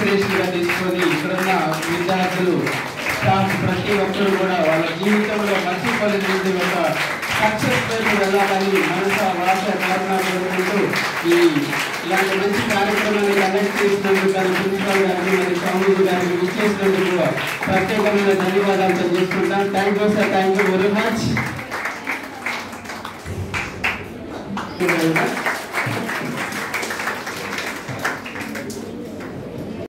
ఇన్స్పిరేషన్గా తీసుకొని ఇక్కడున్న విద్యార్థులు స్టాఫ్ ప్రతి ఒక్కరు కూడా వాళ్ళ జీవితంలో మంచి పరిస్థితి ఒక సక్సెస్ వైపు వెళ్ళాలని మనస భాష కారణాలు ఈ ఇలాంటి మంచి కార్యక్రమాన్ని కండక్ట్ చేసినందుకు కానీ ప్రిన్సిపల్ గారికి మరి స్వామీజీ గారికి విచ్చేసినందుకు ప్రత్యేకమైన ధన్యవాదాలు తెలియజేసుకుంటాం. Thank you sir thank you very much